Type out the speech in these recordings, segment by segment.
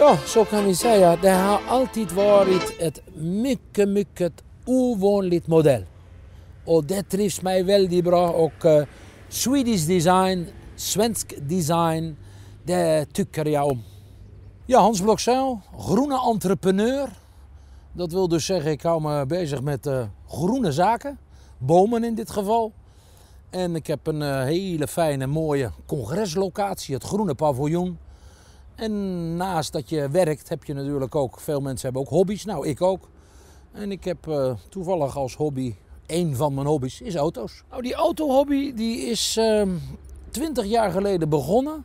Ja, zo kan je zeggen. Det har alltid varit ett mycket, mycket ovanligt modell. Och det trivs mig väldigt bra. Och eh, Swedish design, svensk design, det tycker jag om. Ja, Hans Blokzeil, groene entrepreneur. Dat wil dus zeggen, ik hou me bezig met eh, groene zaken. Bomen in dit geval. En ik heb een eh, hele fijne, mooie congreslocatie, het Groene Paviljoen. En naast dat je werkt, heb je natuurlijk ook, veel mensen hebben ook hobby's. Nou, ik ook. En ik heb eh, toevallig als hobby, één van mijn hobby's, is auto's. Nou, die autohobby die is ehm, twintig jaar geleden begonnen.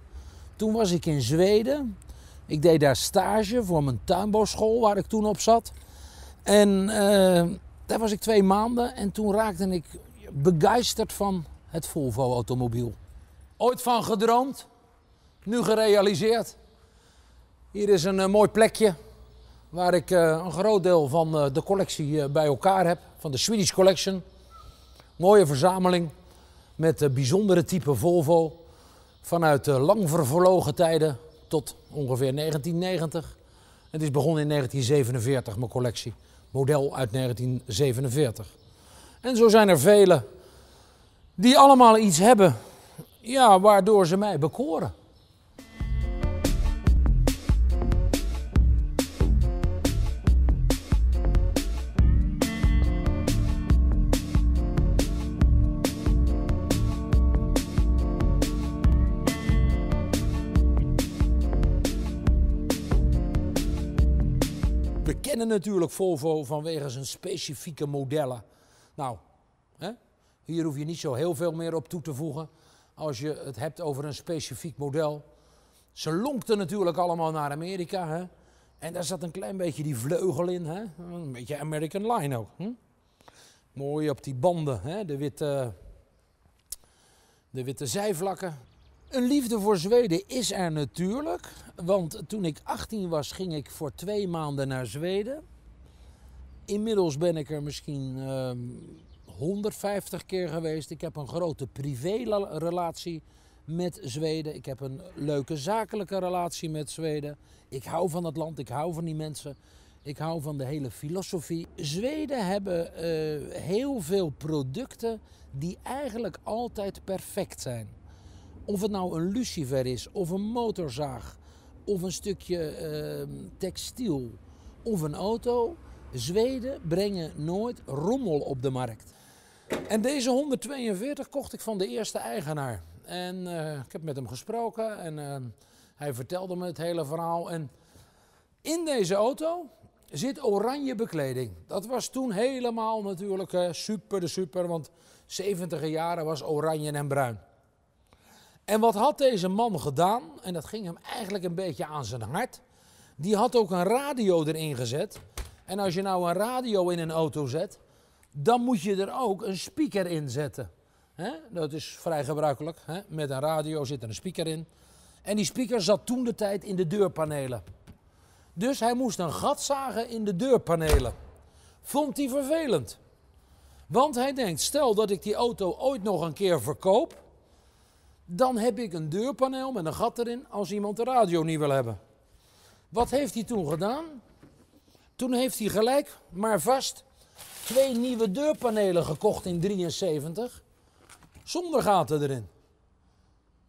Toen was ik in Zweden. Ik deed daar stage voor mijn tuinbouwschool waar ik toen op zat. En eh, daar was ik twee maanden en toen raakte ik begeisterd van het Volvo-automobiel. Ooit van gedroomd, nu gerealiseerd. Hier is een eh, mooi plekje waar ik eh, een groot deel van eh, de collectie bij elkaar heb. Van de Swedish Collection. Mooie verzameling met bijzondere type Volvo. Vanuit lang vervlogen tijden tot ongeveer 1990. Het is begonnen in 1947, mijn collectie. Model uit 1947. En zo zijn er vele die allemaal iets hebben ja, waardoor ze mij bekoren. Kennen natuurlijk Volvo vanwege zijn specifieke modellen. Nou, hè? hier hoef je niet zo heel veel meer op toe te voegen als je het hebt over een specifiek model. Ze lonkten natuurlijk allemaal naar Amerika. Hè? En daar zat een klein beetje die vleugel in. Hè? Een beetje American Line ook. Hm? Mooi op die banden, hè? De, witte, de witte zijvlakken. Een liefde voor Zweden is er natuurlijk. Want toen ik 18 was, ging ik voor twee maanden naar Zweden. Inmiddels ben ik er misschien ehm, 150 keer geweest. Ik heb een grote privérelatie met Zweden. Ik heb een leuke zakelijke relatie met Zweden. Ik hou van het land, ik hou van die mensen. Ik hou van de hele filosofie. Zweden hebben eh, heel veel producten die eigenlijk altijd perfect zijn. Of het nou een lucifer is, of een motorzaag, of een stukje eh, textiel, of een auto. Zweden brengen nooit rommel op de markt. En deze 142 kocht ik van de eerste eigenaar. En eh, ik heb met hem gesproken en eh, hij vertelde me het hele verhaal. En in deze auto zit oranje bekleding. Dat was toen helemaal natuurlijk eh, super de super, want 70 jaren was oranje en bruin. En wat had deze man gedaan? En dat ging hem eigenlijk een beetje aan zijn hart. Die had ook een radio erin gezet. En als je nou een radio in een auto zet, dan moet je er ook een speaker in zetten. Dat is vrij gebruikelijk. Met een radio zit er een speaker in. En die speaker zat toen de tijd in de deurpanelen. Dus hij moest een gat zagen in de deurpanelen. Vond hij vervelend. Want hij denkt, stel dat ik die auto ooit nog een keer verkoop, dan heb ik een deurpaneel met een gat erin als iemand de radio niet wil hebben. Wat heeft hij toen gedaan? Toen heeft hij gelijk, maar vast, twee nieuwe deurpanelen gekocht in 73, zonder gaten erin.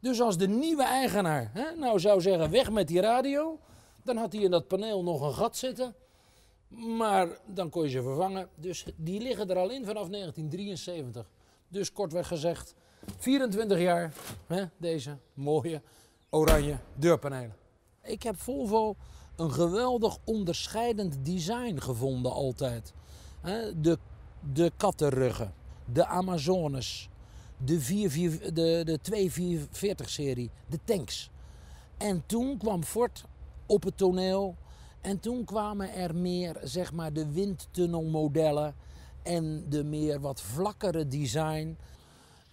Dus als de nieuwe eigenaar hè, nou zou zeggen, weg met die radio, dan had hij in dat paneel nog een gat zitten. Maar dan kon je ze vervangen. Dus die liggen er al in vanaf 1973. Dus kortweg gezegd, 24 jaar hè, deze mooie oranje deurpanelen. Ik heb Volvo een geweldig onderscheidend design gevonden altijd. De, de kattenruggen, de Amazones, de, 44 de, de 244-serie, de tanks. En toen kwam Ford op het toneel. En toen kwamen er meer, zeg maar, de windtunnelmodellen en de meer wat vlakkere design.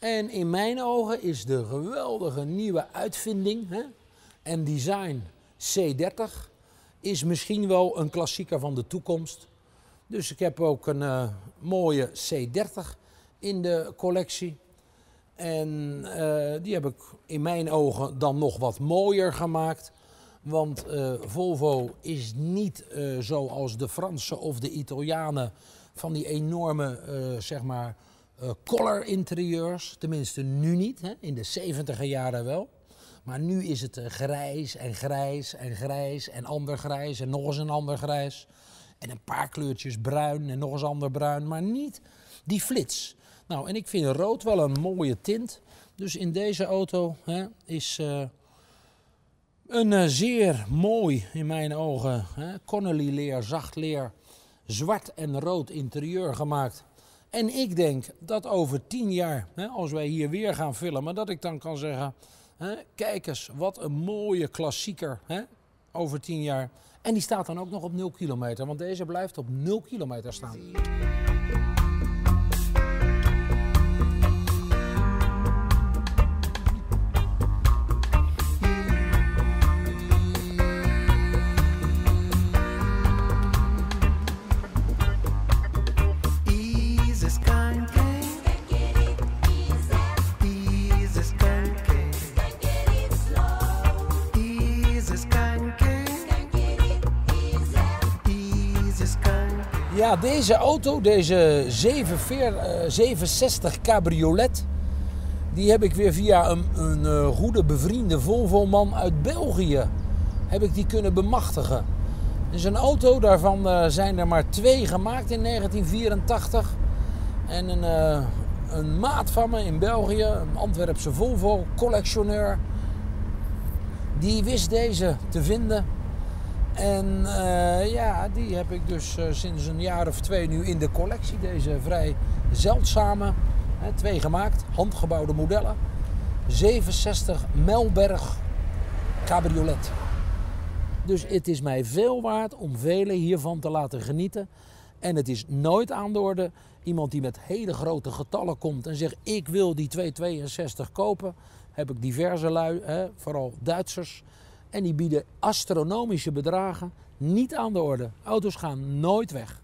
En in mijn ogen is de geweldige nieuwe uitvinding hè, en design C30 is misschien wel een klassieker van de toekomst. Dus ik heb ook een eh, mooie C30 in de collectie. En eh, die heb ik in mijn ogen dan nog wat mooier gemaakt. Want eh, Volvo is niet zoals de Fransen of de Italianen van die enorme, zeg maar, color interieurs. Tenminste, nu niet. Hè? In de 70 jaren wel. Maar nu is het grijs en grijs en grijs en ander grijs en nog eens een ander grijs. En een paar kleurtjes bruin en nog eens ander bruin. Maar niet die flits. Nou, en ik vind rood wel een mooie tint. Dus in deze auto hè, is een uh, zeer mooi, in mijn ogen, hè, Connelly leer, zacht leer, zwart en rood interieur gemaakt. En ik denk dat over tien jaar, hè, als wij hier weer gaan filmen, dat ik dan kan zeggen, hè, kijk eens, wat een mooie klassieker hè, over tien jaar. En die staat dan ook nog op 0 kilometer, want deze blijft op 0 kilometer staan. Ja, deze auto, deze 760 Cabriolet, die heb ik weer via een, een uh, goede bevriende Volvo-man uit België heb ik die kunnen bemachtigen. Is een auto, daarvan uh, zijn er maar twee gemaakt in 1984. En een, een maat van me in België, een Antwerpse Volvo-collectioneur, die wist deze te vinden en uh, ja, die heb ik dus uh, sinds een jaar of twee nu in de collectie. Deze vrij zeldzame, hè, twee gemaakt, handgebouwde modellen. 67 Melberg Cabriolet. Dus het is mij veel waard om velen hiervan te laten genieten. En het is nooit aan de orde iemand die met hele grote getallen komt en zegt: Ik wil die 262 kopen. Heb ik diverse lui, hè, vooral Duitsers en die bieden astronomische bedragen niet aan de orde. Auto's gaan nooit weg.